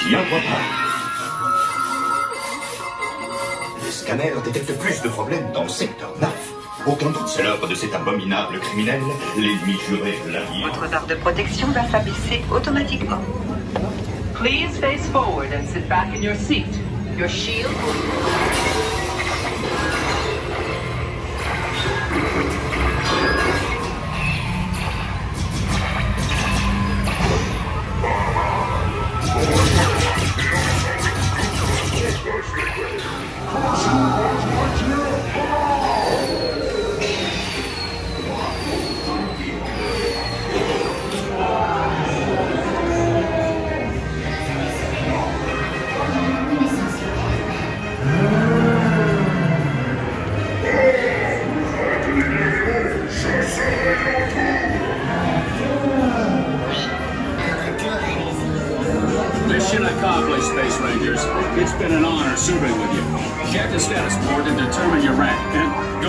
Tu y en crois pas Les scanners détectent plus de problèmes dans le secteur 9. Aucun doute, c'est l'œuvre de cet abominable criminel, l'ennemi juré de la vie. Votre barre de protection va s'abaisser automatiquement. Please face forward and sit back in your seat. Your shield accomplished, Space Rangers. It's been an honor serving with you. Check the status board and determine your rank, and go.